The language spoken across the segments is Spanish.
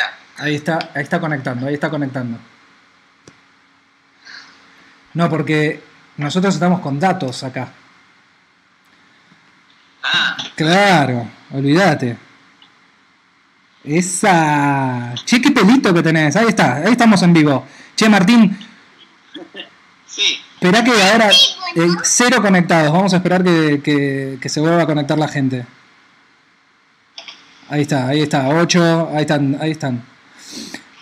Ahora. Ahí está, ahí está conectando, ahí está conectando. No, porque nosotros estamos con datos acá. Ah, Claro, olvídate. Esa. Che, qué pelito que tenés. Ahí está, ahí estamos en vivo. Che, Martín, sí. esperá que ahora. eh, cero conectados. Vamos a esperar que, que- que se vuelva a conectar la gente. Ahí está, ahí está. Ocho, ahí están, ahí están.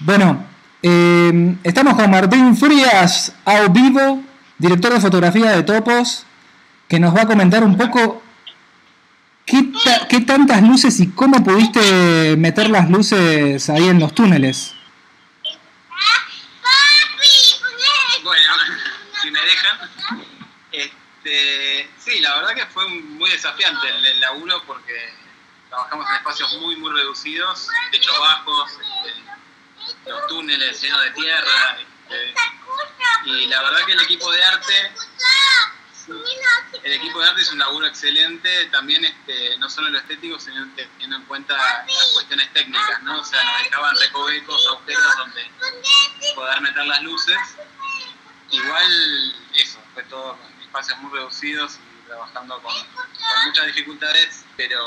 Bueno, eh, estamos con Martín Frías, a vivo, director de fotografía de Topos, que nos va a comentar un poco qué, ta- qué tantas luces y cómo pudiste meter las luces ahí en los túneles. Bueno, si me dejan. Este, sí, la verdad que fue muy desafiante el laburo porque trabajamos en espacios muy, muy reducidos, techos bajos, este, los túneles llenos de tierra. este, y la verdad que el equipo de arte, el equipo de arte es un laburo excelente, también este, no solo en lo estético, sino te- teniendo en cuenta las cuestiones técnicas, ¿no? O sea, nos dejaban recovecos, agujeros donde poder meter las luces. Igual eso, fue todo espacios muy reducidos trabajando con, muchas dificultades, pero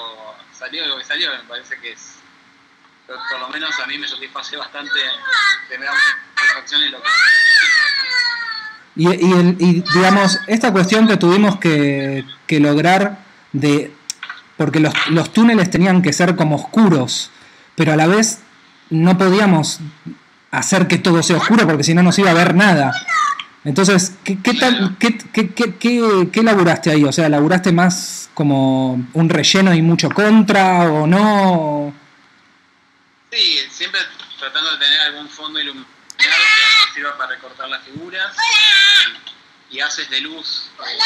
salió lo que salió, me parece que es, por, lo menos a mí me satisface bastante que hicimos. Y, digamos, esta cuestión que tuvimos que, lograr de. Porque los, los túneles tenían que ser como oscuros, pero a la vez no podíamos hacer que todo sea oscuro porque si no, no se iba a ver nada. Entonces, ¿qué, qué, tal- qué, qué, qué, qué- qué laburaste ahí? O sea, ¿laburaste más como un relleno y mucho contra o no? Sí, siempre tratando de tener algún fondo iluminado que sirva para recortar las figuras y, y haces de luz eh,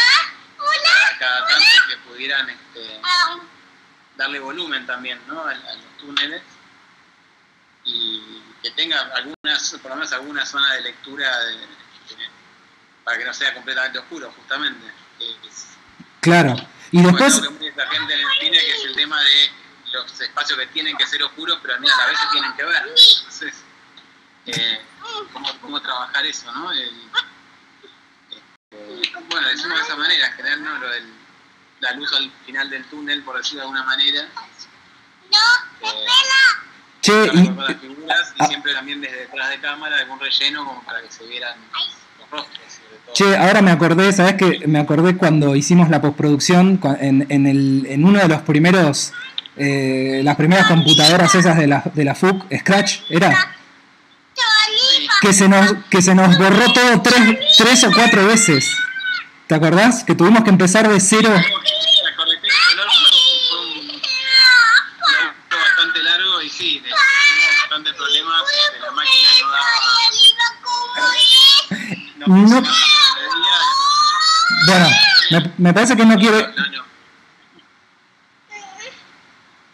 cada, cada tanto que pudieran este, darle volumen también ¿no? a, a los túneles y que tenga algunas, por lo menos alguna zona de lectura de- para que no sea completamente oscuro, justamente. es- Claro. Y después, lo que esta gente en el cine, que es el tema de los espacios que tienen que ser oscuros, pero a la vez se tienen que ver. Entonces, eh, ¿cómo, cómo trabajar eso, no? El- este, bueno, decimos de esa manera, en general, ¿no? Lo del, la luz al final del túnel, por decirlo de alguna manera. Eh, che, y, las figuras y ah. siempre también desde detrás de cámara algún relleno como para que se vieran Che, ahora me acordé, ¿sabes qué? Me acordé cuando hicimos la postproducción en, en, el, en uno de los primeros, eh, las primeras computadoras esas de la, de la FUC, Scratch, ¿era? Que se nos, que se nos borró todo tres, tres o cuatro veces. ¿Te acordás? Que tuvimos que empezar de cero. No Bueno, me, me parece que no quiere... no, no.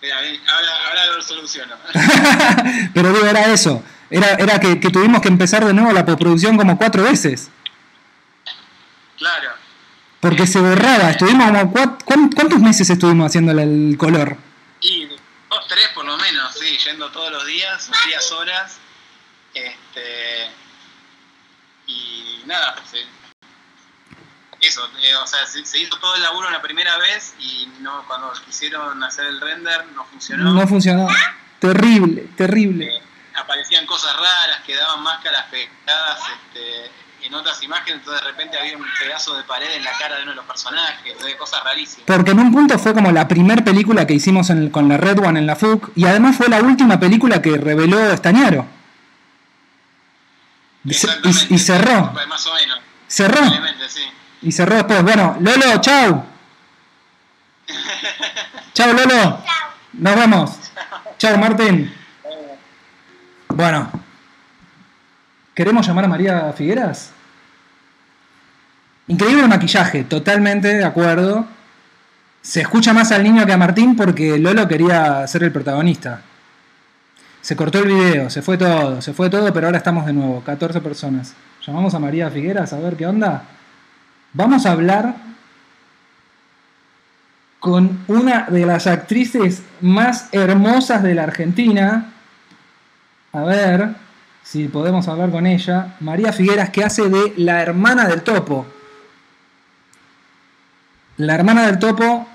Ven, ahora, ahora lo soluciono. Pero digo, era eso. Era, era que, que tuvimos que empezar de nuevo la postproducción como cuatro veces. claro, Porque se borraba. Estuvimos como cua- ¿cuán- ¿Cuántos meses estuvimos haciendo el color? y dos, tres por lo menos, sí, yendo todos los días, días, horas, este, nada, eh, eso, eh, o sea, se, se hizo todo el laburo la primera vez y no cuando quisieron hacer el render no funcionó. No funcionó. Terrible, terrible. Eh, aparecían cosas raras, quedaban máscaras pegadas este, en otras imágenes, entonces de repente había un pedazo de pared en la cara de uno de los personajes, de cosas rarísimas. Porque en un punto fue como la primer película que hicimos en- con la Red One en la FUC y además fue la última película que reveló Estañaro. Y, se- Exactamente, y- y cerró. Más o menos. Cerró. Sí. Y cerró después. Bueno, Lolo, chau. Chau, Lolo. Nos vemos. Chau, Martín. Bueno. ¿Queremos llamar a María Figueras? Increíble maquillaje, totalmente de acuerdo. Se escucha más al niño que a Martín porque Lolo quería ser el protagonista. Se cortó el video, se fue todo, se fue todo, pero ahora estamos de nuevo, 14 personas. Llamamos a María Figueras a ver qué onda. Vamos a hablar con una de las actrices más hermosas de la Argentina, A ver si podemos hablar con ella. María Figueras, que hace de la hermana del topo. La hermana del topo.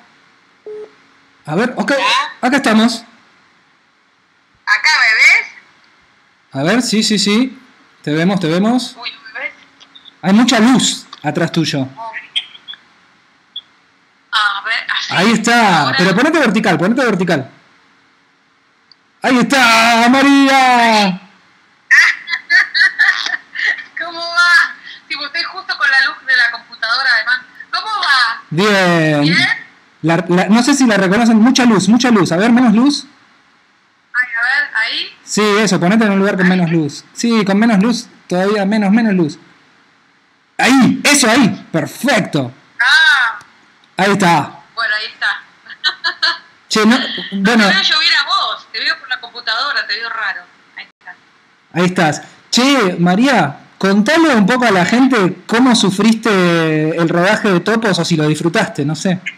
A ver, ok, acá estamos. ¿Acá me ves? A ver, sí, sí, sí. Te vemos, te vemos. Uy, ¿me ves? Hay mucha luz atrás tuyo. A ver, así. Ahí está. Ahora- Pero ponete vertical, ponete vertical. Ahí está, María. ¿Cómo va? Tipo, estoy justo con la luz de la computadora además. ¿Cómo va? Bien. ¿Bien? La- la- no sé si la reconocen. Mucha luz, mucha luz. A ver, menos luz. Ay, a ver, ahí. Sí, eso, ponete en un lugar con menos luz. Sí, con menos luz, todavía menos, menos luz. Ahí, eso ahí, perfecto. Ah, Ahí está. bueno, ahí está. Che, no, bueno, Te veo llover a vos, te veo por la computadora, te veo raro. Ahí está. ahí estás. Che, María, contale un poco a la gente cómo sufriste el rodaje de Topos o si lo disfrutaste, no sé.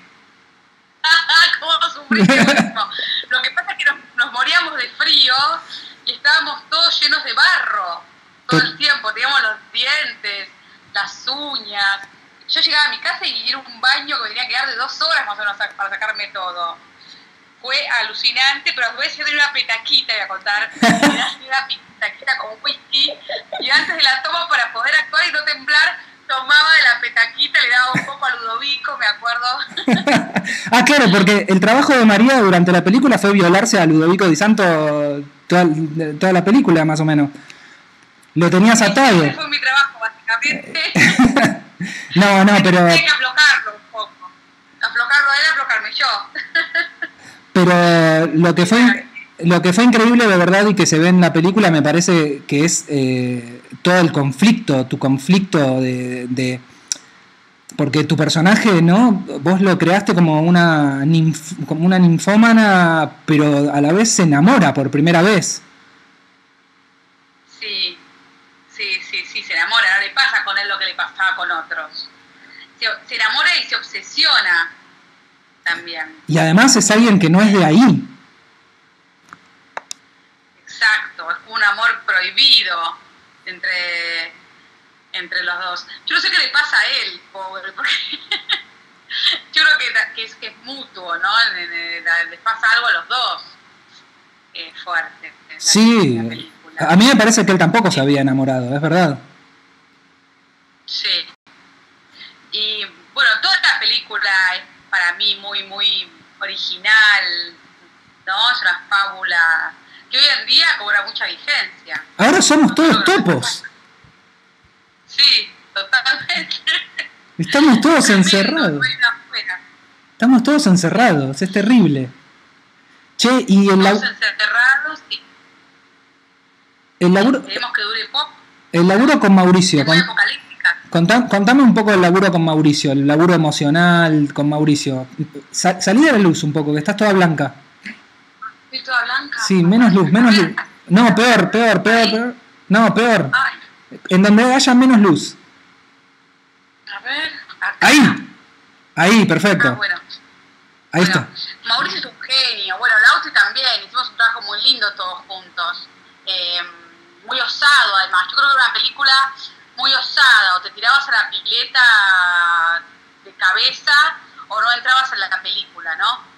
Lo que pasa es que nos, nos moríamos de frío y estábamos todos llenos de barro todo el tiempo. Teníamos los dientes, las uñas. Yo llegaba a mi casa y era un baño que tenía que dar de dos horas más o menos para sacarme todo. Fue alucinante, pero a su vez yo tenía una petaquita, voy a contar. Una petaquita con whisky y antes de la toma para poder actuar y no temblar, tomaba de la petaquita, le daba un poco a Ludovico, me acuerdo. ah, claro, porque el trabajo de María durante la película fue violarse a Ludovico Di Santo toda, toda la película, más o menos. Lo tenías atado. Ese fue mi trabajo, básicamente. No, no, pero, Tenía que aflojarlo un poco. Aflojarlo a él, aflojarme yo. pero lo que fue lo que fue increíble de verdad y que se ve en la película me parece que es eh, todo el conflicto, tu conflicto de, de- porque tu personaje, ¿no? Vos lo creaste como una ninf- como una ninfómana, pero a la vez se enamora por primera vez. Sí, sí, sí, sí, se enamora. No le pasa con él lo que le pasaba con otros. Se, se enamora y se obsesiona también. Y además es alguien que no es de ahí. Exacto, es un amor prohibido entre, entre los dos. Yo no sé qué le pasa a él, pobre, porque yo creo que, que es, que es mutuo, ¿no? Le- le- le- Les pasa algo a los dos. Eh, fuerte. Sí, a mí me parece que él tampoco se había enamorado, es verdad. Sí. Y bueno, toda la película es para mí muy, muy original, ¿no? Es una fábula que hoy en día cobra mucha vigencia. Ahora somos todos topos. Sí, totalmente. Estamos todos encerrados. Estamos todos encerrados, es terrible. Che, y el, lau- encerrados y el laburo, queremos que dure poco. el laburo con Mauricio, con- apocalíptica. contá- contame un poco el laburo con Mauricio, el laburo emocional con Mauricio. Sa- salí de la luz un poco, que estás toda blanca. Estoy toda blanca. Sí, menos luz, menos luz. No, peor, peor, peor, peor. No, peor. Ay, En donde haya menos luz. a ver. acá. Ahí. Ahí, Ah, perfecto. bueno. Ahí Bueno, está. Mauricio es un genio. Bueno, Lauti también. Hicimos un trabajo muy lindo todos juntos. Eh, muy osado, además. Yo creo que era una película muy osada. O te tirabas a la pileta de cabeza o no entrabas en la película, ¿no?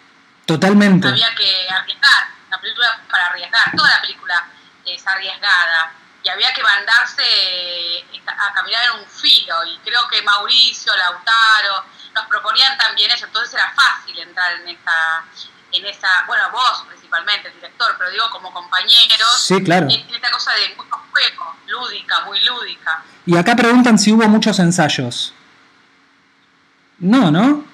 Totalmente. Había que arriesgar. La película para arriesgar. Toda la película es arriesgada. Y había que mandarse eh, a caminar en un filo. Y creo que Mauricio, Lautaro, nos proponían también eso. Entonces era fácil entrar en esa, en esa bueno, vos principalmente, el director, pero digo como compañeros. Sí, claro. En esta cosa de mucho juego, lúdica, muy lúdica. Y acá preguntan si hubo muchos ensayos. No, ¿no?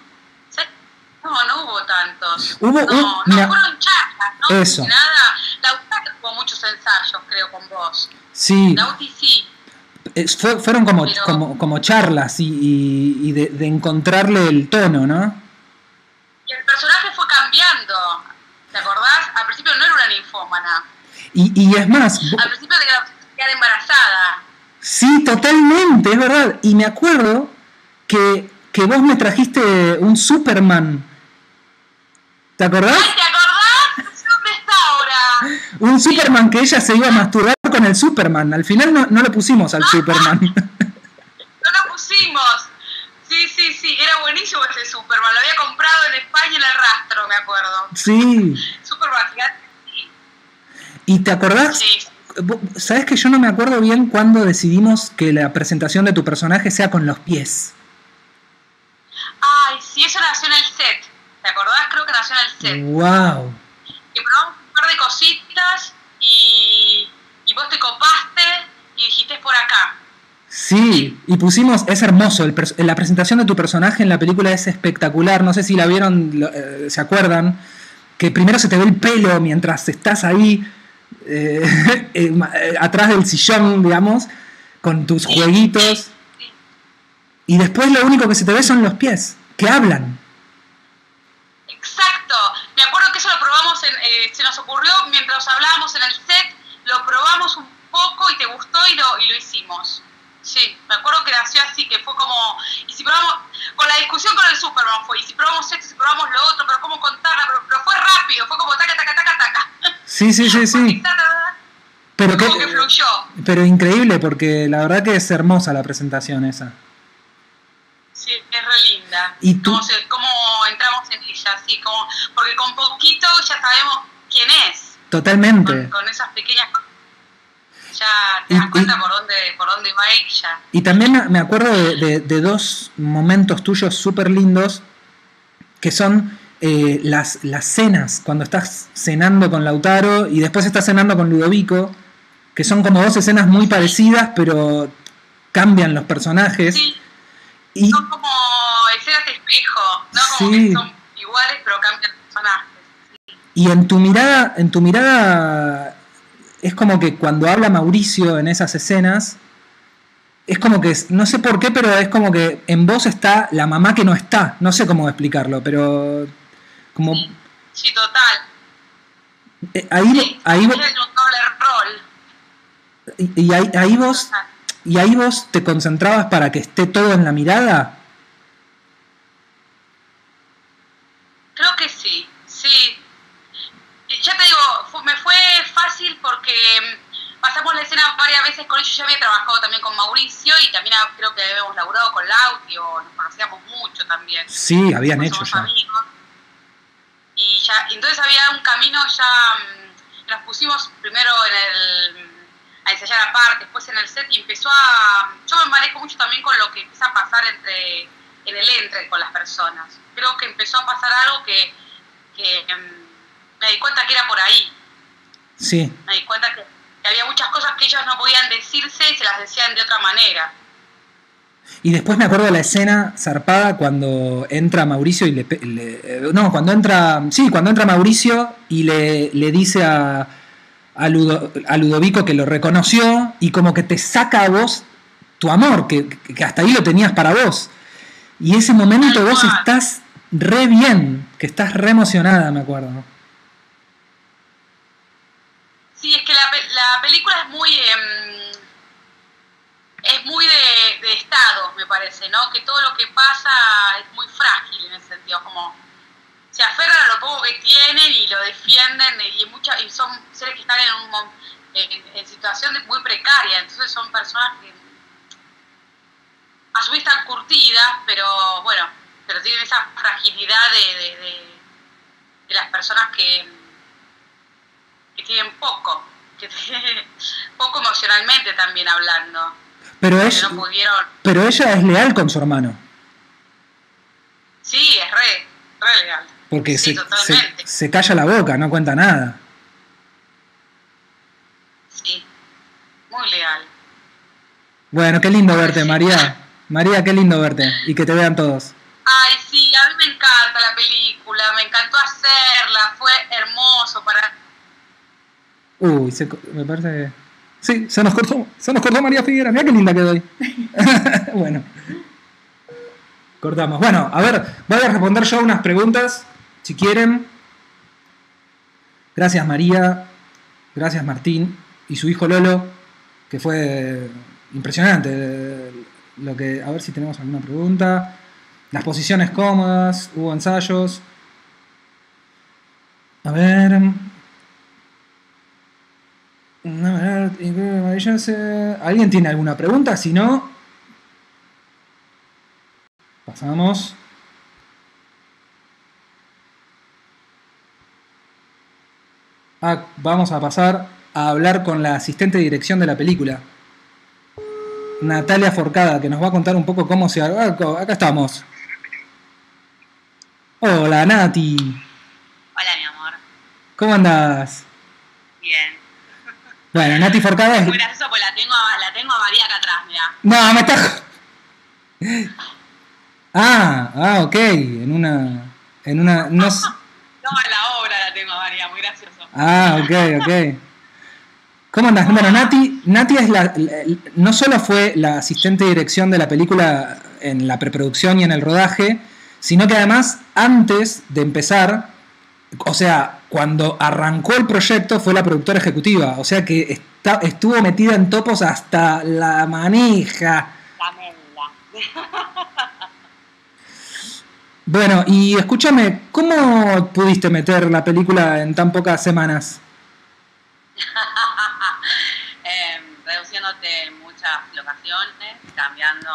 No, no hubo tantos. Hubo no, un- no, fueron charlas, ¿no? eso. Nada. Lautaro tuvo muchos ensayos, creo, con vos. Sí. Lauti sí. Eh, fue- fueron como, Pero- como, como charlas y, y- y de, de encontrarle el tono, ¿no? Y el personaje fue cambiando. ¿Te acordás? Al principio no era una ninfómana. Y, y es más, Al principio tenía que quedar embarazada. sí, totalmente, es verdad. Y me acuerdo que, que vos me trajiste un Superman. ¿Te acordás? ¡Ay, te acordás! ¿Dónde está ahora? Un Superman que ella se iba a masturbar con el Superman. Al final no, no lo pusimos al Superman. No lo pusimos. Sí, sí, sí, era buenísimo ese Superman. Lo había comprado en España en el rastro, me acuerdo. Sí. Superman sí. ¿Y te acordás? Sí. Sabes que yo no me acuerdo bien cuándo decidimos que la presentación de tu personaje sea con los pies. Ay, sí, eso nació en el set. ¿Te acordás? Creo que nació en el set. ¡Wow! Que probamos un par de cositas y, y vos te copaste y dijiste "Es por acá. Sí, y pusimos, es hermoso, el la presentación de tu personaje en la película es espectacular, no sé si la vieron, eh, se acuerdan, que primero se te ve el pelo mientras estás ahí eh, eh, eh, atrás del sillón, digamos, con tus jueguitos, Sí. y después lo único que se te ve son los pies, que hablan. Exacto. Me acuerdo que eso lo probamos, en, eh, se nos ocurrió mientras hablábamos en el set, lo probamos un poco y te gustó y lo, y lo hicimos. Sí, me acuerdo que nació así, que fue como, y si probamos, con la discusión con el Superman fue, y si probamos esto, y si probamos lo otro, pero cómo contarla, pero, pero fue rápido, fue como taca, taca, taca, taca. Sí, sí, sí, sí. Pero, que que, fluyó. pero increíble, porque la verdad que es hermosa la presentación esa. Sí, es re linda. ¿Y tú? Cómo, se- cómo entramos en ella, sí, como, porque con poquito ya sabemos quién es. Totalmente. con, con esas pequeñas cosas ya te Y- das cuenta y- por dónde por dónde va ella Y también me- me acuerdo de, de- de dos momentos tuyos súper lindos, que son eh, las, las cenas, cuando estás cenando con Lautaro y después estás cenando con Ludovico, que son como dos escenas muy parecidas, pero cambian los personajes. sí Y son como escenas de espejo no como Sí. que son iguales pero cambian personajes Y en tu mirada, en tu mirada es como que cuando habla Mauricio en esas escenas, es como que, no sé por qué, pero es como que en vos está la mamá que no está. No sé cómo explicarlo, pero como sí total eh, ahí, sí, ahí, vo- es un doble rol y, y ahí, ahí vos total. Y ahí vos te concentrabas para que esté todo en la mirada. creo que sí sí ya te digo me fue fácil porque mm, pasamos la escena varias veces con ellos yo había trabajado también con Mauricio y también creo que habíamos laburado con Lauti o nos conocíamos mucho también Sí, habían hecho ya. amigos. Y ya, entonces había un camino ya, mm, nos pusimos primero en el, a ensayar aparte, después en el set y empezó a, yo me manejo mucho también con lo que empieza a pasar entre, en el entre con las personas. Creo que empezó a pasar algo que, que mm, me di cuenta que era por ahí, Sí, me di cuenta que, que había muchas cosas que ellos no podían decirse y se las decían de otra manera. Y después me acuerdo de la escena zarpada cuando entra Mauricio y le- eh, no, cuando entra, sí, cuando entra Mauricio y le, le dice a, a, Ludo- a Ludovico que lo reconoció y como que te saca a vos tu amor, que, que hasta ahí lo tenías para vos. Y ese momento vos estás re bien, que estás re emocionada, me acuerdo. Sí, es que la, la película es muy em, es muy de, de estado, me parece, ¿no? Que todo lo que pasa es muy frágil en ese sentido, como se aferran a lo poco que tienen y lo defienden y, mucha, y son seres que están en, un, en, en situación de- muy precaria, entonces son personas que a su vez están curtidas, pero bueno, pero tienen esa fragilidad de, de- de- de las personas que, que tienen poco, que tienen poco emocionalmente también hablando, Pero, ella, no pudieron, pero ella es leal con su hermano, sí, es re, re legal. Porque Sí, se, se, se calla la boca, no cuenta nada. Sí, muy legal. Bueno, qué lindo verte, Sí. María. María, qué lindo verte y que te vean todos. Ay, sí, a mí me encanta la película, me encantó hacerla, fue hermoso para... Uy, se me parece que... Sí, se nos cortó, se nos cortó María Figuera. Mira qué linda que doy. bueno. Cortamos. Bueno, a ver, voy a responder yo unas preguntas, si quieren. Gracias María, gracias Martín y su hijo Lolo, que fue impresionante. Lo que, a ver si tenemos alguna pregunta. Las posiciones cómodas, hubo ensayos. A ver. ¿Alguien tiene alguna pregunta? Si no, pasamos. Ah, vamos a pasar a hablar con la asistente de dirección de la película, Natalia Forcada, que nos va a contar un poco cómo se... ah, acá estamos. Hola, Nati. Hola, mi amor. ¿Cómo andás? Bien. Bueno, Nati Forcada es... Muy gracioso porque la tengo, a, la tengo a María acá atrás, mira. No, me está... Ah, ah, ok. En una... En una... No... No, en la obra la tengo a María, muy gracioso. Ah, ok, ok. ¿Cómo andas? Bueno, Nati, Nati es la, no solo fue la asistente de dirección de la película en la preproducción y en el rodaje, sino que además, antes de empezar, o sea, cuando arrancó el proyecto fue la productora ejecutiva, o sea que está, estuvo metida en topos hasta la manija. La. Bueno, y escúchame, ¿cómo pudiste meter la película en tan pocas semanas? Eh, reduciéndote muchas locaciones, cambiando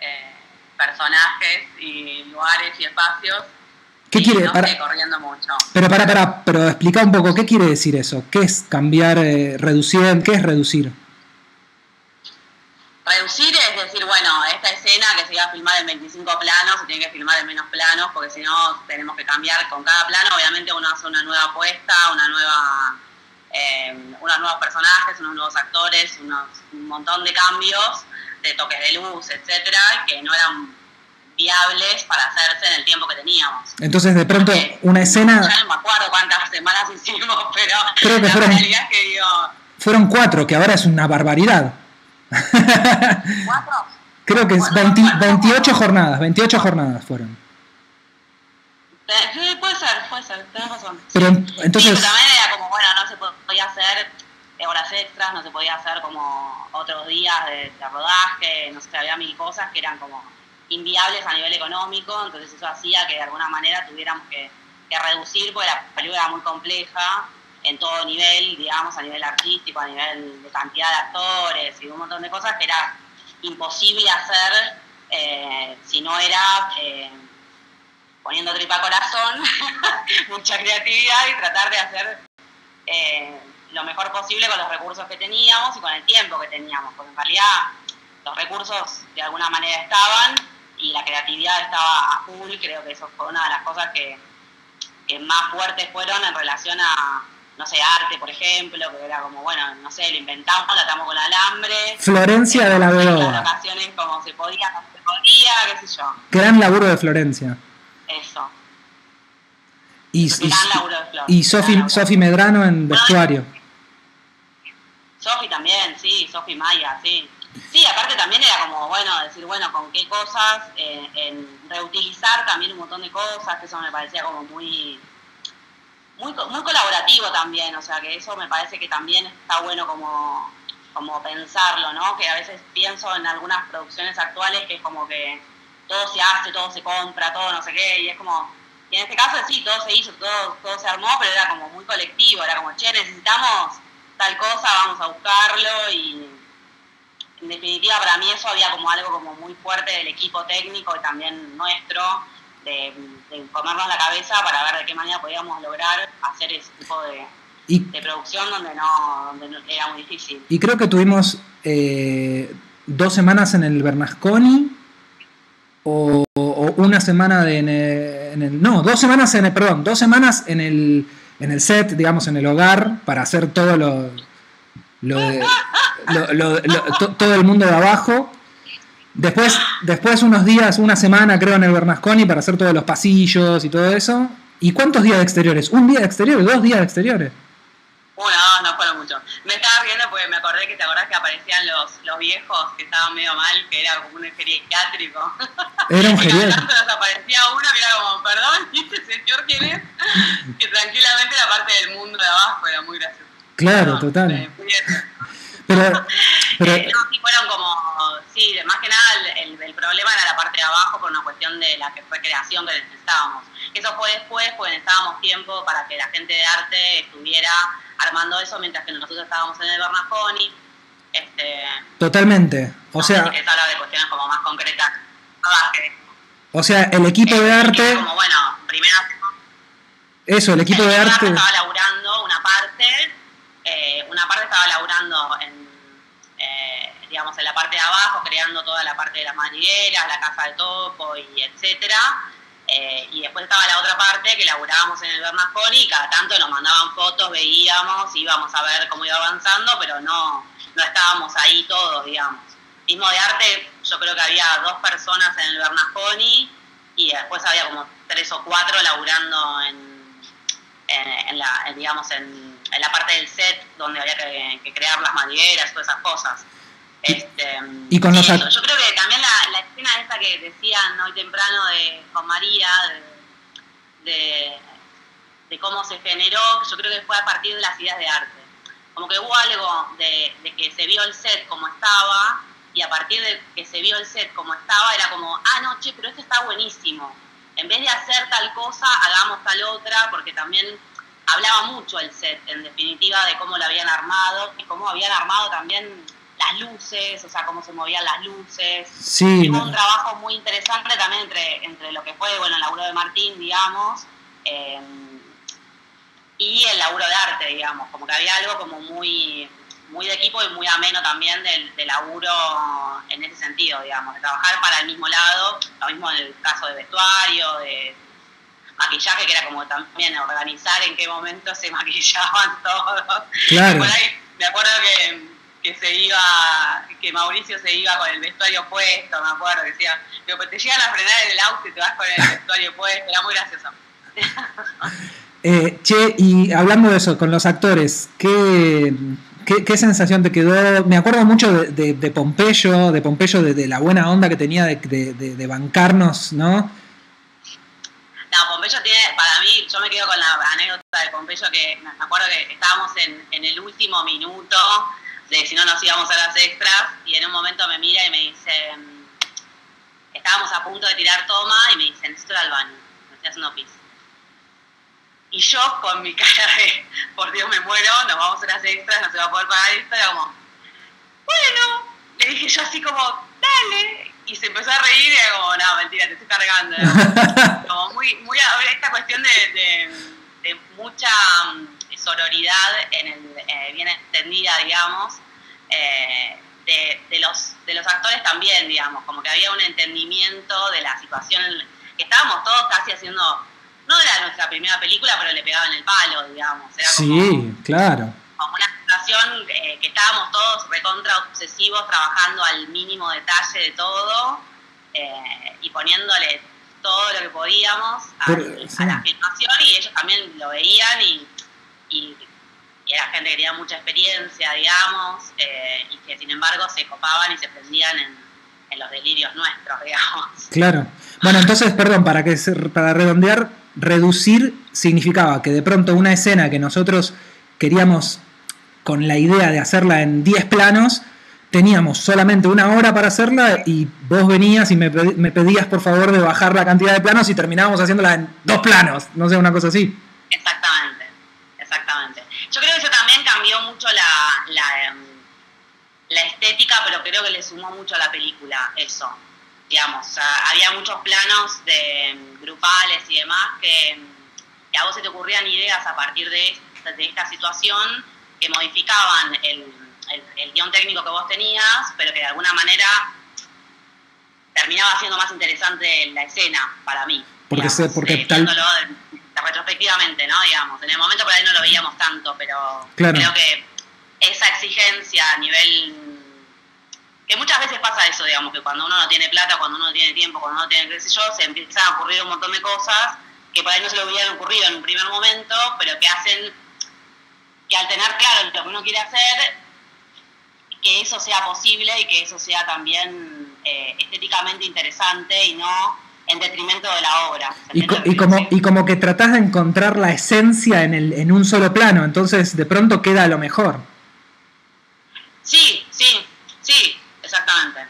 eh, personajes y lugares y espacios. ¿Qué y, quiere? No Para- corriendo mucho. Pero para, para, pero explica un poco, ¿qué quiere decir eso? ¿Qué es cambiar, eh, reducir? ¿Qué es reducir? Reducir es decir, bueno, esta escena que se iba a filmar en 25 planos se tiene que filmar en menos planos porque si no tenemos que cambiar con cada plano. Obviamente uno hace una nueva apuesta, una nueva, eh, unos nuevos personajes, unos nuevos actores, unos, un montón de cambios, de toques de luz, etcétera, que no eran viables para hacerse en el tiempo que teníamos. Entonces, de pronto, una Ya escena, no me acuerdo cuántas semanas hicimos, pero Creo que la fueron- realidad es que digo, fueron cuatro, que ahora es una barbaridad. ¿Cuatro? Creo que es 20 28 jornadas, 28 jornadas fueron. Eh, Sí, puede ser, puede ser, tenés razón. Pero en- Sí, entonces, pero también era como, bueno, no se podía hacer eh, horas extras, no se podía hacer como otros días de, de rodaje, no sé, había mil cosas que eran como inviables a nivel económico, entonces eso hacía que de alguna manera tuviéramos que, que reducir, porque la película era muy compleja en todo nivel, digamos, a nivel artístico, a nivel de cantidad de actores y un montón de cosas que era imposible hacer eh, si no era... eh, poniendo tripa corazón, mucha creatividad y tratar de hacer eh, lo mejor posible con los recursos que teníamos y con el tiempo que teníamos, porque en realidad los recursos de alguna manera estaban y la creatividad estaba a full, creo que eso fue una de las cosas que más fuertes fueron en relación a, no sé, arte, por ejemplo, que era como, bueno, no sé, lo inventamos, lo atamos con alambre. Florencia de la Las Vedova. locaciones como se podía, no se podía, qué sé yo, Gran laburo de Florencia. eso. Y, Gran laburo de Flor. y, y Sofi, laburo. Sofi Medrano en vestuario. Sofi también, sí, Sofi Maya, sí. Sí, aparte también era como, bueno, decir, bueno, con qué cosas, eh, en reutilizar también un montón de cosas, que eso me parecía como muy, muy, muy colaborativo también, o sea, que eso me parece que también está bueno como, como pensarlo, ¿no? Que a veces pienso en algunas producciones actuales que es como que todo se hace, todo se compra, todo no sé qué, y es como, y en este caso sí, todo se hizo, todo, todo se armó, pero era como muy colectivo, era como, che, necesitamos tal cosa, vamos a buscarlo y en definitiva para mí eso había como algo como muy fuerte del equipo técnico y también nuestro de, de comernos la cabeza para ver de qué manera podíamos lograr hacer ese tipo de, Y, de producción donde no, donde no- era muy difícil. y creo que tuvimos eh, dos semanas en el Bernasconi o, o una semana de, en, el, en el- no dos semanas en el perdón dos semanas en el en el set digamos en el hogar para hacer todo lo lo, de- lo- lo- lo- to- todo el mundo de abajo después después unos días una semana creo en el Bernasconi para hacer todos los pasillos y todo eso y cuántos días de exteriores un día de exteriores dos días de exteriores Uno, no, no fueron muchos. Me estaba riendo porque me acordé que te acordás que aparecían los, los viejos que estaban medio mal, que era como un geriátrico. era un geriátrico aparecía uno que era como, perdón, ¿y este señor quién es? Que tranquilamente la parte del mundo de abajo era muy gracioso. claro No, total eh. Pero pero Eh, no, sí, fueron como, sí, más que nada el, problema era la parte de abajo por una cuestión de la que fue creación que necesitábamos. Eso fue después, pues necesitábamos tiempo para que la gente de arte estuviera armando eso mientras que nosotros estábamos en el Bernasconi. Este, Totalmente. O no sea, querés hablar de cuestiones como más concretas. O sea, el equipo de eh, arte, Como bueno, primero eso, el equipo de arte, estaba laburando una parte, una parte estaba laburando en, eh, digamos, en la parte de abajo, creando toda la parte de las madrigueras, la casa de topo y etcétera. Eh, y después estaba la otra parte que laburábamos en el Bernasconi y cada tanto nos mandaban fotos, veíamos, íbamos a ver cómo iba avanzando, pero no, no estábamos ahí todos, digamos. Mismo de arte, yo creo que había dos personas en el Bernasconi y después había como tres o cuatro laburando en, la, en, digamos, en la parte del set donde había que, que crear las madrigueras, todas esas cosas. Este, y con los eso. Yo creo que también la, la escena esa que decían hoy temprano de con María, de, de, de cómo se generó, yo creo que fue a partir de las ideas de arte. Como que hubo algo de, de que se vio el set como estaba y a partir de que se vio el set como estaba era como, ah, no, che, pero este está buenísimo. En vez de hacer tal cosa, hagamos tal otra, porque también hablaba mucho el set, en definitiva, de cómo lo habían armado y cómo habían armado también las luces, o sea, cómo se movían las luces. sí, Hubo un trabajo muy interesante también entre, entre lo que fue, bueno, el laburo de Martín, digamos, eh, y el laburo de arte, digamos, como que había algo como muy, muy de equipo y muy ameno también del, del laburo en ese sentido, digamos, de trabajar para el mismo lado, lo mismo en el caso de vestuario, de maquillaje, que era como también organizar en qué momento se maquillaban todos. claro, Por ahí me acuerdo que, que se iba, que Mauricio se iba con el vestuario puesto, me acuerdo, que decía, digo, te llegan a frenar en el auto y te vas con el vestuario puesto, era muy gracioso. Eh, che, y hablando de eso, con los actores, ¿qué, qué, qué sensación te quedó? Me acuerdo mucho de, de, de Pompeyo, de Pompeyo, de, de la buena onda que tenía de- de bancarnos, ¿no? No, Pompeyo tiene, para mí, yo me quedo con la anécdota de Pompeyo que me acuerdo que estábamos en, en el último minuto de si no nos íbamos a las extras y en un momento me mira y me dice, mm, estábamos a punto de tirar toma y me dice, necesito ir al baño, me estoy haciendo pis. Y yo con mi cara de, por Dios me muero, nos vamos a las extras, no se va a poder pagar esto, era como, bueno, le dije yo así como, dale, y se empezó a reír y era como, no, mentira, te estoy cargando. Como muy, muy esta cuestión de, de, de mucha mm, sororidad en el, eh, bien extendida, digamos, eh, de, de los, de los actores también, digamos, como que había un entendimiento de la situación, que estábamos todos casi haciendo, no era nuestra primera película, pero le pegaban el palo, digamos, era Sí, claro. como estábamos todos recontra obsesivos, trabajando al mínimo detalle de todo eh, y poniéndole todo lo que podíamos a, Por- sí. a la filmación y ellos también lo veían y, y, y era gente que tenía mucha experiencia, digamos, eh, y que sin embargo se copaban y se prendían en, en los delirios nuestros, digamos. Claro. Bueno, entonces, perdón, para que para redondear, reducir significaba que de pronto una escena que nosotros queríamos con la idea de hacerla en 10 planos, teníamos solamente una hora para hacerla y vos venías y me, pe- me pedías por favor de bajar la cantidad de planos y terminábamos haciéndola en dos planos, no sé, una cosa así. Exactamente, exactamente. Yo creo que eso también cambió mucho la, la, em, estética, pero creo que le sumó mucho a la película eso. Digamos, había muchos planos de em, grupales y demás que, em, que a vos se te ocurrían ideas a partir de de esta situación que modificaban el, el, el guion técnico que vos tenías, pero que de alguna manera terminaba siendo más interesante la escena para mí. Porque digamos, sé- porque eh, tal- de- retrospectivamente, ¿no? Digamos, en el momento por ahí no lo veíamos tanto, pero Claro. creo que esa exigencia a nivel que muchas veces pasa eso, digamos, que cuando uno no tiene plata, cuando uno no tiene tiempo, cuando uno no tiene qué sé yo, se empiezan a ocurrir un montón de cosas que por ahí no se le hubieran ocurrido en un primer momento, pero que hacen que al tener claro lo que uno quiere hacer, que eso sea posible y que eso sea también eh, estéticamente interesante y no en detrimento de la obra. ¿se Y, co- como, y como que tratás de encontrar la esencia en, el, en un solo plano, entonces de pronto queda lo mejor. Sí, sí, sí, exactamente.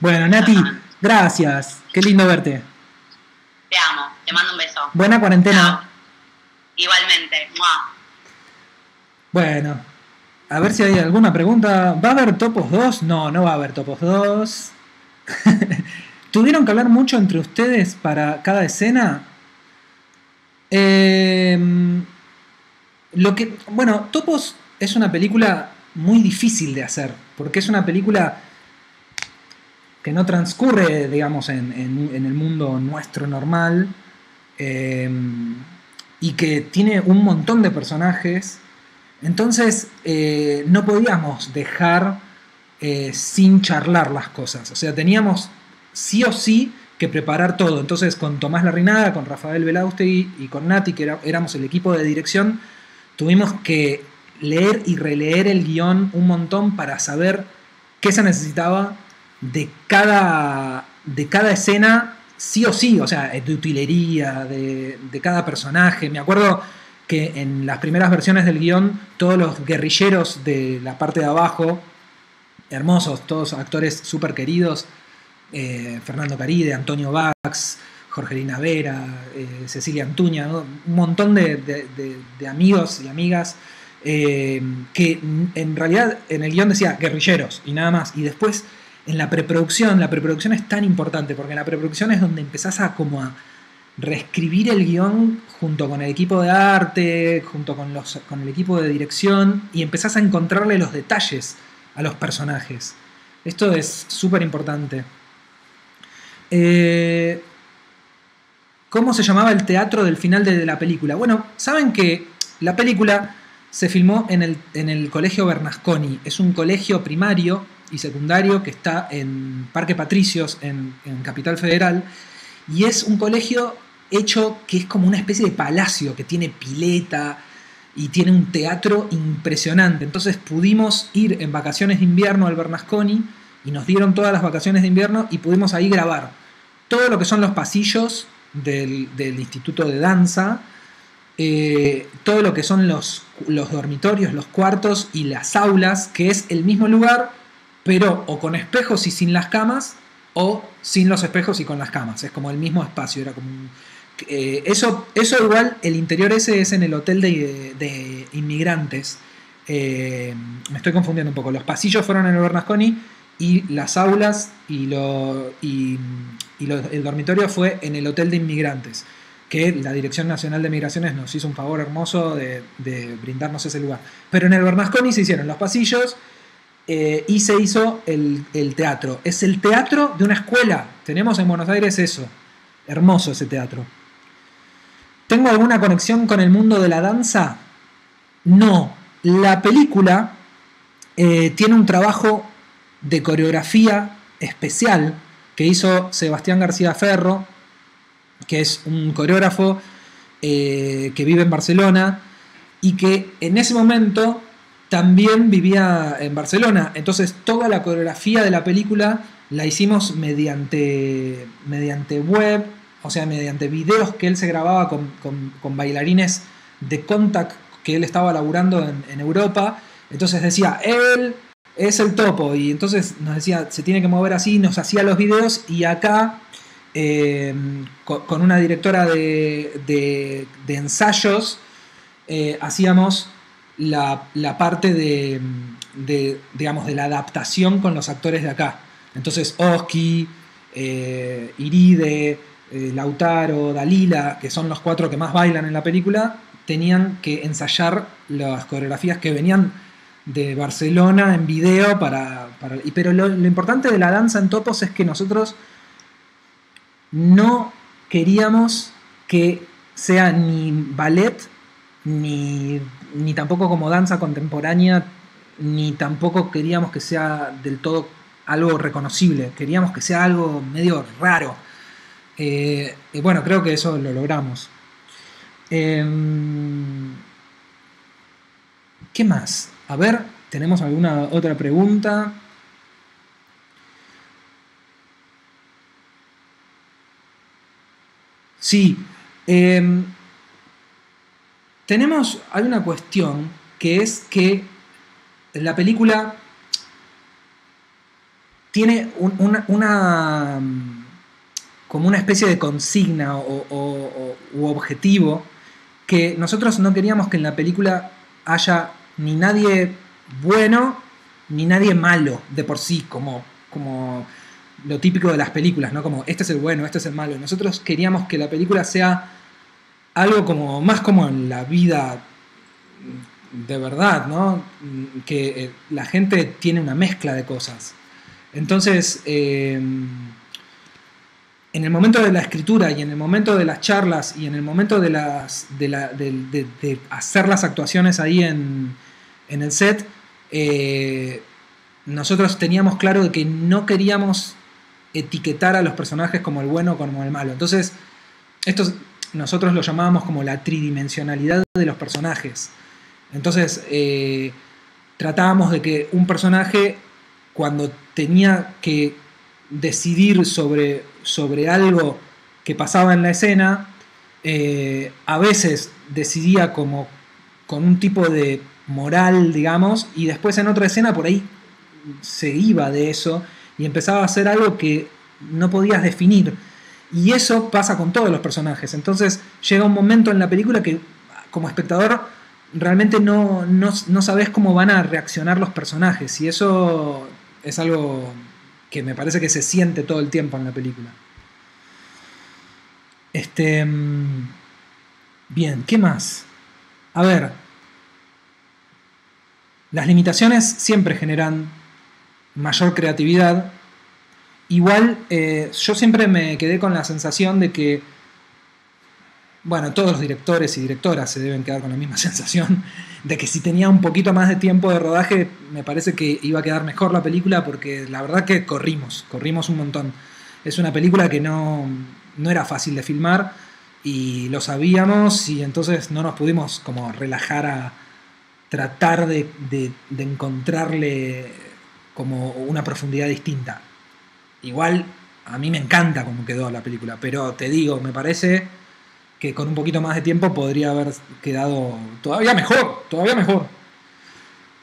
Bueno, Nati, gracias. Qué lindo verte. Te amo, te mando un beso. Buena cuarentena. Chao. Igualmente. ¡Mua! Bueno, A ver si hay alguna pregunta. ¿Va a haber topos 2? No, no va a haber topos 2. ¿Tuvieron que hablar mucho entre ustedes para cada escena? Em, lo que. Bueno, Topos es una película muy difícil de hacer. Porque es una película que no transcurre, digamos, en, el mundo nuestro normal. Em, y que tiene un montón de personajes entonces eh, no podíamos dejar eh, sin charlar las cosas. O sea, teníamos sí o sí que preparar todo. Entonces con Tomás Larrinada, con Rafael Belaustegui y con Nati, que éramos el equipo de dirección, tuvimos que leer y releer el guion un montón para saber qué se necesitaba de cada, de cada escena, sí o sí, o sea, de utilería, de cada personaje. Me acuerdo que en las primeras versiones del guion todos los guerrilleros de la parte de abajo, hermosos, todos actores súper queridos, eh, Fernando Caride, Antonio Bax, Jorgelina Vera, eh, Cecilia Antuña, un montón de, amigos y amigas eh, que en realidad en el guion decía guerrilleros y nada más. Y después en la preproducción, la preproducción es tan importante porque en la preproducción es donde empezás a como a reescribir el guion junto con el equipo de arte, junto con, los, con el equipo de dirección, y empezás a encontrarle los detalles a los personajes. Esto es súper importante. Eh, ¿Cómo se llamaba el teatro del final de la película? Bueno, saben que la película se filmó en el, en el Colegio Bernasconi. Es un colegio primario y secundario que está en Parque Patricios, en, en Capital Federal. Y es un colegio hecho que es como una especie de palacio, que tiene pileta y tiene un teatro impresionante. Entonces pudimos ir en vacaciones de invierno al Bernasconi y nos dieron todas las vacaciones de invierno y pudimos ahí grabar todo lo que son los pasillos del, Instituto de Danza, eh, todo lo que son los, los dormitorios, los cuartos y las aulas, que es el mismo lugar, pero o con espejos y sin las camas, o sin los espejos y con las camas. Es como el mismo espacio, era como un, eh, eso, eso igual, el interior ese es en el hotel de, inmigrantes. Eh, me estoy confundiendo un poco. Los pasillos fueron en el Bernasconi y las aulas y, lo, y, el dormitorio fue en el hotel de inmigrantes. Que la Dirección Nacional de Migraciones nos hizo un favor hermoso de, brindarnos ese lugar. Pero en el Bernasconi se hicieron los pasillos eh, y se hizo el teatro. Es el teatro de una escuela. Tenemos en Buenos Aires eso. Hermoso ese teatro. ¿Tengo alguna conexión con el mundo de la danza? No. La película eh, tiene un trabajo de coreografía especial que hizo Sebastián García Ferro, que es un coreógrafo eh, que vive en Barcelona y que en ese momento también vivía en Barcelona. Entonces toda la coreografía de la película la hicimos mediante, mediante web, o sea, mediante videos que él se grababa con, bailarines de contact que él estaba laburando en, Europa. Entonces decía, él es el topo. Y entonces nos decía, se tiene que mover así, nos hacía los videos y acá, eh, con, una directora de, ensayos, eh, hacíamos la, parte de, digamos, de la adaptación con los actores de acá. Entonces, Oski, eh, Iride, eh, Lautaro, Dalila, que son los cuatro que más bailan en la película, tenían que ensayar las coreografías que venían de Barcelona en video para... pero lo, importante de la danza en topos es que nosotros no queríamos que sea ni ballet, ni, ni tampoco como danza contemporánea, ni tampoco queríamos que sea del todo algo reconocible, queríamos que sea algo medio raro. Eh, bueno, creo que eso lo logramos. Em, ¿Qué más? A ver, ¿tenemos alguna otra pregunta? Sí. Em, tenemos, hay una cuestión que es que la película tiene una como una especie de consigna o, u objetivo que nosotros no queríamos que en la película haya ni nadie bueno ni nadie malo de por sí, como, como lo típico de las películas, ¿no? Como este es el bueno, este es el malo. Nosotros queríamos que la película sea algo como más como en la vida de verdad, ¿no? Que eh, la gente tiene una mezcla de cosas. Entonces, eh, en el momento de la escritura y en el momento de las charlas y en el momento de, las, de, hacer las actuaciones ahí en, el set, eh, nosotros teníamos claro de que no queríamos etiquetar a los personajes como el bueno o como el malo. Entonces, esto nosotros lo llamábamos como la tridimensionalidad de los personajes. Entonces, eh, tratábamos de que un personaje, cuando tenía que decidir sobre, sobre algo que pasaba en la escena, eh, a veces decidía como con un tipo de moral, digamos, y después en otra escena por ahí se iba de eso y empezaba a hacer algo que no podías definir. Y eso pasa con todos los personajes. Entonces llega un momento en la película que como espectador realmente no, no, no sabes cómo van a reaccionar los personajes. Y eso es algo que me parece que se siente todo el tiempo en la película. Este. Mm, bien, ¿qué más? A ver. Las limitaciones siempre generan mayor creatividad. Igual, eh, yo siempre me quedé con la sensación de que bueno, todos los directores y directoras se deben quedar con la misma sensación de que si tenía un poquito más de tiempo de rodaje, me parece que iba a quedar mejor la película porque la verdad que corrimos, corrimos un montón. Es una película que no, no era fácil de filmar y lo sabíamos y entonces no nos pudimos como relajar a tratar de, de, encontrarle como una profundidad distinta. Igual a mí me encanta cómo quedó la película, pero te digo, me parece que con un poquito más de tiempo podría haber quedado todavía mejor, todavía mejor.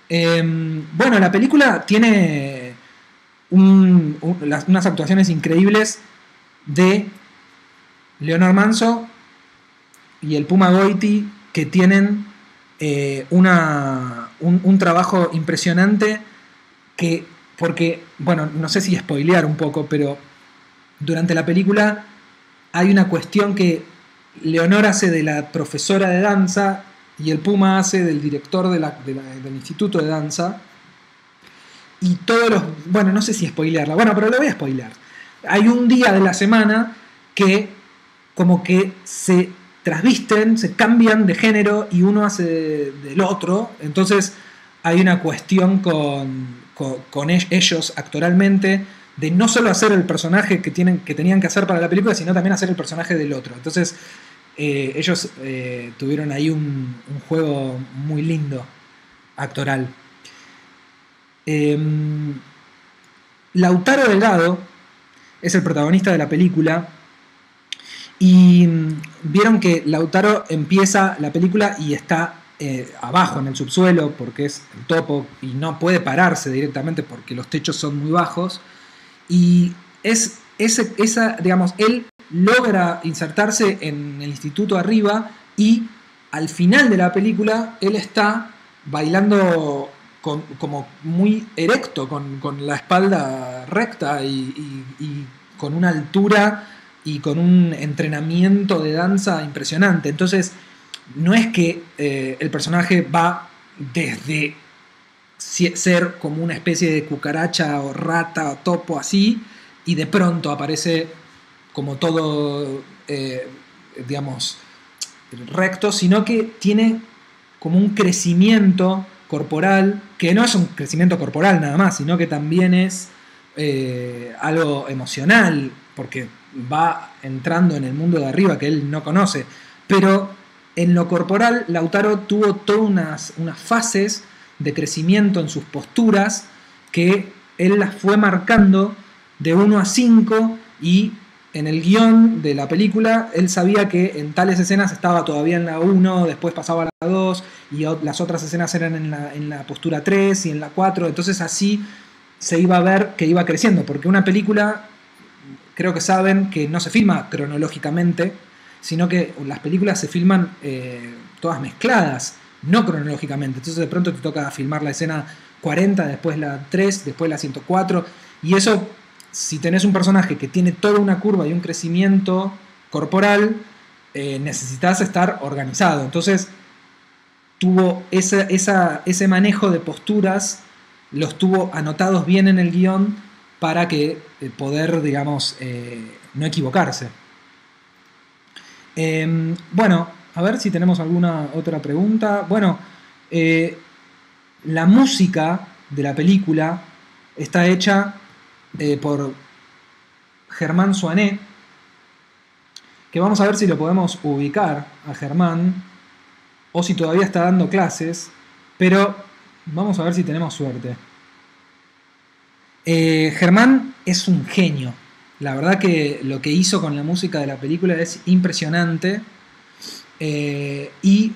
Em, bueno, la película tiene unas actuaciones increíbles de Leonor Manso y el Puma Goiti que tienen eh, una, un, un, trabajo impresionante que, porque, bueno, no sé si spoilear un poco, pero durante la película hay una cuestión que Leonor hace de la profesora de danza y el Puma hace del director del instituto de danza. Y todos los. Bueno, no sé si spoilearla. Bueno, pero lo voy a spoilear. Hay un día de la semana que, como que se trasvisten, se cambian de género y uno hace del otro. Entonces hay una cuestión con, con ellos actoralmente de no solo hacer el personaje que, tienen, que tenían que hacer para la película, sino también hacer el personaje del otro. Entonces, eh, ellos eh, tuvieron ahí un, juego muy lindo, actoral. Em, Lautaro Delgado es el protagonista de la película. Y mm, vieron que Lautaro empieza la película y está eh, abajo en el subsuelo porque es el topo y no puede pararse directamente porque los techos son muy bajos. Y es ese, esa, digamos, él logra insertarse en el instituto arriba y al final de la película él está bailando como muy erecto, con, la espalda recta y, con una altura y con un entrenamiento de danza impresionante. Entonces, no es que eh, el personaje va desde ser como una especie de cucaracha o rata o topo así, y de pronto aparece como todo, eh, digamos, recto, sino que tiene como un crecimiento corporal, que no es un crecimiento corporal nada más, sino que también es eh, algo emocional, porque va entrando en el mundo de arriba que él no conoce. Pero en lo corporal, Lautaro tuvo todas unas, unas fases de crecimiento en sus posturas que él las fue marcando de 1 a 5 y en el guion de la película él sabía que en tales escenas estaba todavía en la 1, después pasaba a la 2 y las otras escenas eran en la, en la postura 3 y en la 4, entonces así se iba a ver que iba creciendo, porque una película, creo que saben que no se filma cronológicamente, sino que las películas se filman eh, todas mezcladas. No cronológicamente. Entonces de pronto te toca filmar la escena 40, después la 3, después la 104. Y eso, si tenés un personaje que tiene toda una curva y un crecimiento corporal, eh, necesitas estar organizado. Entonces tuvo ese manejo de posturas, los tuvo anotados bien en el guion para que eh, poder, digamos, eh, no equivocarse. Em, bueno, a ver si tenemos alguna otra pregunta. Bueno, eh, la música de la película está hecha por Germán Suané, que vamos a ver si lo podemos ubicar a Germán, o si todavía está dando clases, pero vamos a ver si tenemos suerte. Eh, Germán es un genio. La verdad que lo que hizo con la música de la película es impresionante. Eh, y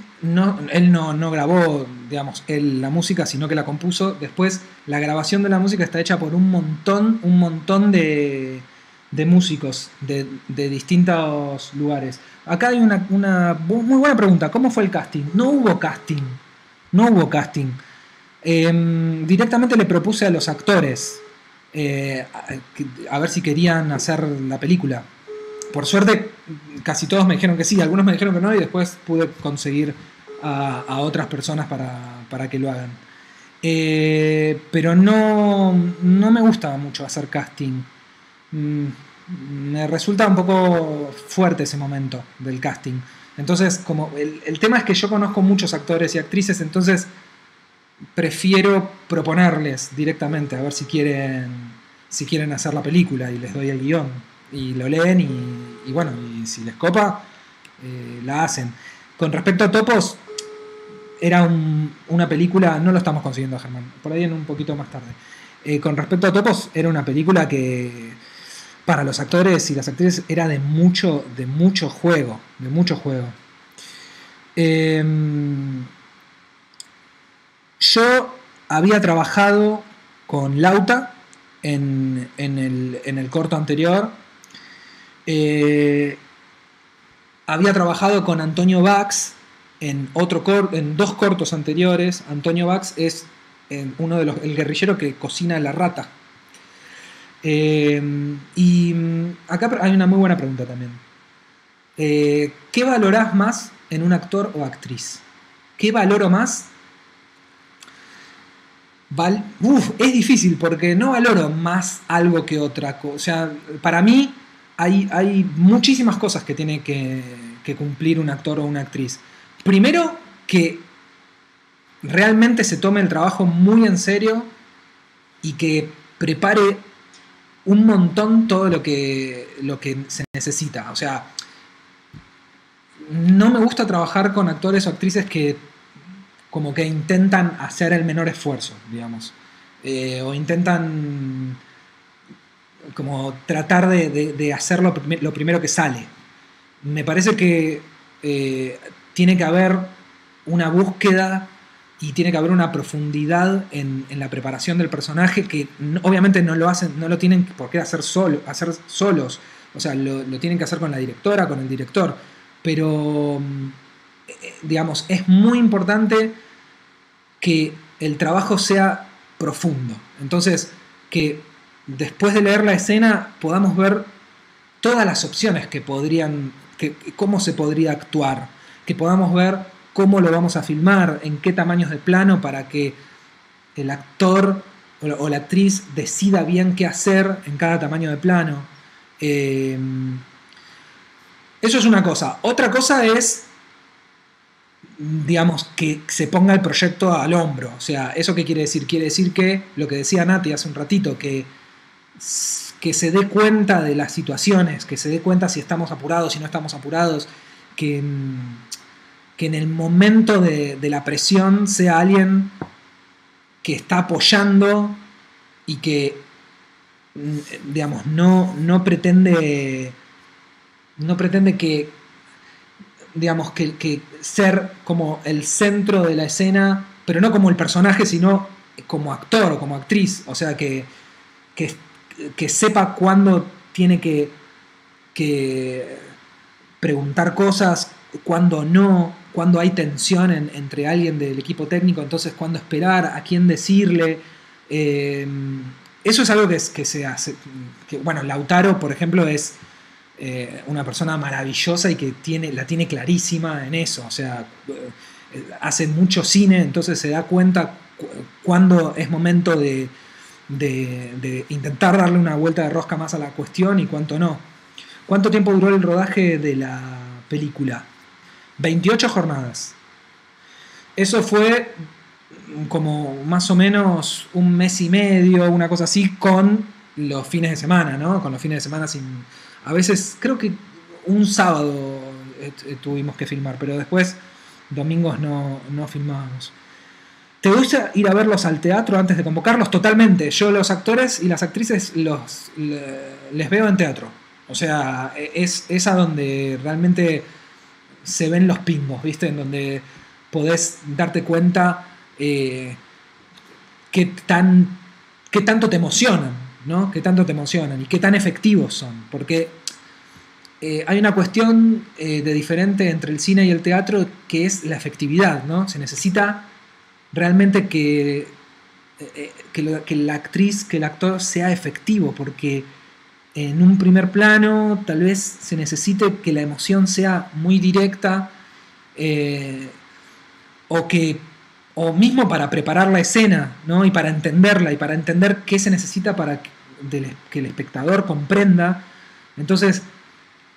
él no, grabó, la música, sino que la compuso. Después, la grabación de la música está hecha por un montón, un montón de, músicos de, distintos lugares. Acá hay una, una, muy buena pregunta. ¿Cómo fue el casting? No hubo casting. No hubo casting. Em, directamente le propuse a los actores eh, a, ver si querían hacer la película. Por suerte, casi todos me dijeron que sí, algunos me dijeron que no y después pude conseguir a, otras personas para, que lo hagan. Eh, pero no, no me gusta mucho hacer casting. Mm, me resulta un poco fuerte ese momento del casting. Entonces, como el, el tema es que yo conozco muchos actores y actrices, entonces prefiero proponerles directamente a ver si quieren, si quieren hacer la película y les doy el guion y lo leen y, bueno, y si les copa, eh, la hacen. Con respecto a Topos, era una película, no lo estamos consiguiendo Germán, por ahí en un poquito más tarde. Eh, con respecto a Topos, era una película que para los actores y las actrices era de mucho, de mucho juego, de mucho juego. Eh, yo había trabajado con Lauta en, el, corto anterior. Eh, había trabajado con Antonio Bax en, otro en dos cortos anteriores. Antonio Bax es uno de los, el guerrillero que cocina la rata. Eh, y mm, acá hay una muy buena pregunta también. Eh, ¿Qué valorás más en un actor o actriz? ¿Qué valoro más es difícil porque no valoro más algo que otra cosa. O sea, para mí hay, muchísimas cosas que tiene que, cumplir un actor o una actriz. Primero, que realmente se tome el trabajo muy en serio y que prepare un montón todo lo que, lo que se necesita. O sea, no me gusta trabajar con actores o actrices que como que intentan hacer el menor esfuerzo, digamos. Eh, o intentan como tratar de, hacer lo, primero que sale. Me parece que eh, tiene que haber una búsqueda y tiene que haber una profundidad en, la preparación del personaje que obviamente no lo hacen, no lo tienen por qué hacer, solo, hacer solos. O sea, lo, lo tienen que hacer con la directora, con el director. Pero, eh, digamos, es muy importante que el trabajo sea profundo. Entonces, que después de leer la escena podamos ver todas las opciones que podrían, que, cómo se podría actuar, que podamos ver cómo lo vamos a filmar, en qué tamaños de plano para que el actor o la actriz decida bien qué hacer en cada tamaño de plano. Eh, eso es una cosa. Otra cosa es digamos, que se ponga el proyecto al hombro. O sea, ¿eso qué quiere decir? Quiere decir que, lo que decía Nati hace un ratito, que, que se dé cuenta de las situaciones, que se dé cuenta si estamos apurados, si no estamos apurados, que, que en el momento de, la presión sea alguien que está apoyando y que, digamos, no, no pretende, no pretende que digamos, que, ser como el centro de la escena, pero no como el personaje, sino como actor o como actriz. O sea, que, que, sepa cuándo tiene que, que, preguntar cosas, cuándo no. cuando hay tensión entre alguien del equipo técnico, entonces cuándo esperar, a quién decirle. Eh, eso es algo que, que se hace. Que, bueno, Lautaro, por ejemplo, es eh, una persona maravillosa y que tiene, la tiene clarísima en eso. O sea, eh, hace mucho cine, entonces se da cuenta cuándo es momento de, de, intentar darle una vuelta de rosca más a la cuestión y cuánto no. ¿Cuánto tiempo duró el rodaje de la película? 28 jornadas. Eso fue como más o menos un mes y medio, una cosa así, con los fines de semana, ¿no? Con los fines de semana sin... A veces, creo que un sábado tuvimos que filmar, pero después domingos no, no filmábamos. ¿Te gusta ir a verlos al teatro antes de convocarlos? Totalmente. Yo los actores y las actrices los, les veo en teatro. O sea, es, es a donde realmente se ven los pingos, ¿viste? En donde podés darte cuenta eh, qué, tan, qué tanto te emocionan, ¿no? Qué tanto te emocionan y qué tan efectivos son. Porque eh, hay una cuestión eh, de diferente entre el cine y el teatro que es la efectividad, ¿no? Se necesita realmente que, que, que la actriz, que el actor sea efectivo, porque en un primer plano tal vez se necesite que la emoción sea muy directa eh, o que o mismo para preparar la escena ¿no? y para entenderla y para entender qué se necesita para que el espectador comprenda entonces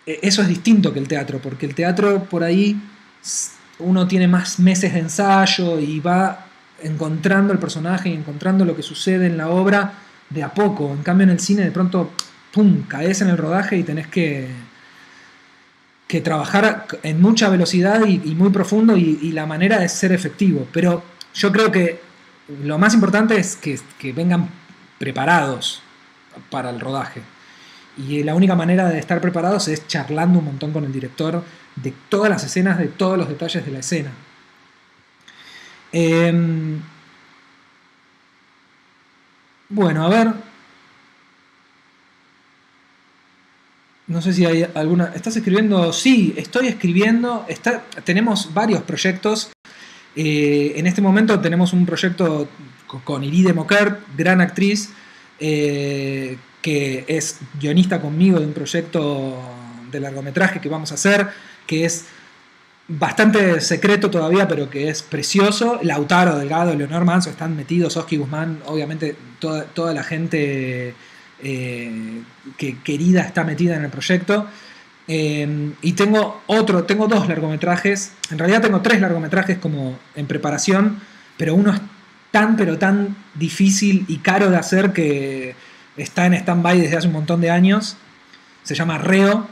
e, eso es distinto que el teatro porque el teatro por ahí uno tiene más meses de ensayo y va encontrando el personaje y encontrando lo que sucede en la obra de a poco en cambio en el cine de pronto pum, caes en el rodaje y tenés que, que trabajar en mucha velocidad y, muy profundo y, la manera de ser efectivo. Pero yo creo que lo más importante es que, vengan preparados para el rodaje. Y la única manera de estar preparados es charlando un montón con el director de todas las escenas, de todos los detalles de la escena. Em, bueno, a ver, No sé si hay alguna. ¿Estás escribiendo? Sí, estoy escribiendo. Tenemos varios proyectos. Eh, en este momento tenemos un proyecto con Iride Moquer, gran actriz, eh, que es guionista conmigo de un proyecto de largometraje que vamos a hacer, que es bastante secreto todavía, pero que es precioso. Lautaro Delgado, Leonor Manso están metidos, Oski Guzmán, obviamente toda, toda la gente eh, que querida está metida en el proyecto. Eh, y tengo otro, tengo dos largometrajes, en realidad tengo tres largometrajes como en preparación, pero uno es tan pero tan difícil y caro de hacer que está en stand-by desde hace un montón de años. Se llama Reo.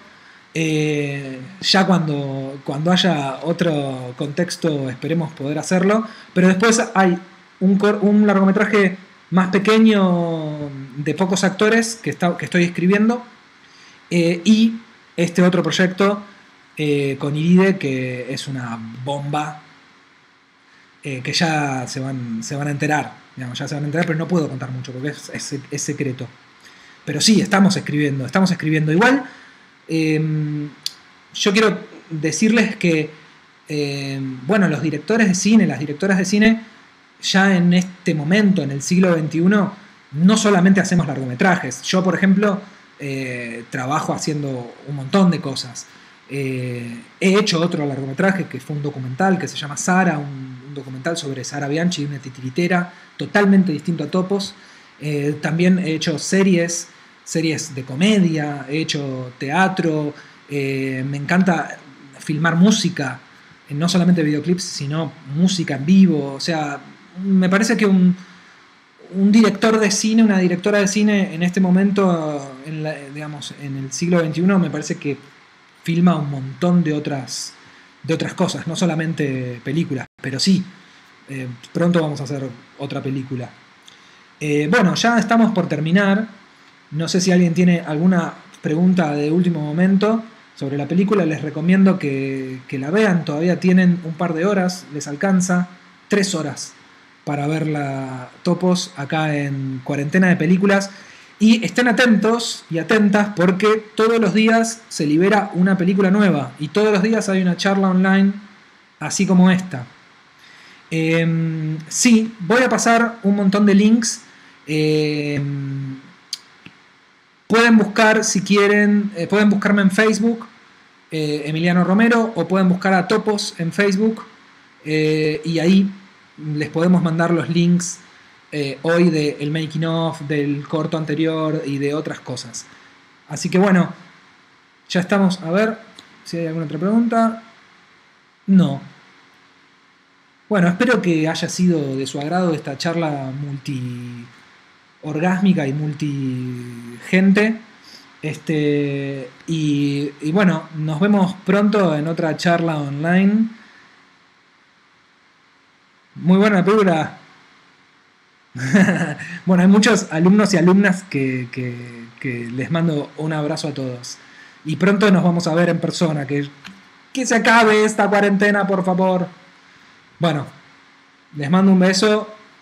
Eh, ya cuando, cuando haya otro contexto esperemos poder hacerlo. Pero después hay un, un largometraje más pequeño de pocos actores que, está, que estoy escribiendo eh, y este otro proyecto eh, con Iride que es una bomba que ya se van, se van a enterar, ya se van a enterar, pero no puedo contar mucho porque es, secreto. Pero sí, estamos escribiendo, estamos escribiendo igual. Em, yo quiero decirles que, em, bueno, los directores de cine, las directoras de cine, ya en este momento, en el siglo XXI, no solamente hacemos largometrajes. Yo, por ejemplo, eh, trabajo haciendo un montón de cosas. Eh, he hecho otro largometraje que fue un documental que se llama Sara, un, documental sobre Sara Bianchi, una titiritera, totalmente distinto a Topos. Eh, también he hecho series, series de comedia, he hecho teatro, me encanta filmar música, no solamente videoclips, sino música en vivo, o sea, me parece que un, director de cine, una directora de cine en este momento, en digamos, en el siglo XXI, me parece que filma un montón de otras, de otras cosas, no solamente películas, pero sí, eh, pronto vamos a hacer otra película. Eh, bueno, ya estamos por terminar. No sé si alguien tiene alguna pregunta de último momento sobre la película. Les recomiendo que, que la vean. Todavía tienen un par de horas, les alcanza. Tres horas para ver la Topos acá en Cuarentena de Películas. Y estén atentos y atentas porque todos los días se libera una película nueva y todos los días hay una charla online así como esta. Em, sí, voy a pasar un montón de links. Em, pueden buscar, si quieren, eh, pueden buscarme en Facebook, eh, Emiliano Romero, o pueden buscar a Topos en Facebook, eh, y ahí les podemos mandar los links hoy del making of, del corto anterior y de otras cosas. Así que bueno, ya estamos. A ver si hay alguna otra pregunta. No, bueno, espero que haya sido de su agrado esta charla multi orgásmica y multi gente. Este, y, bueno, nos vemos pronto en otra charla online. Muy buena película. bueno, hay muchos alumnos y alumnas que, que, les mando un abrazo a todos. Y pronto nos vamos a ver en persona. Que, que se acabe esta cuarentena, por favor. Bueno, les mando un beso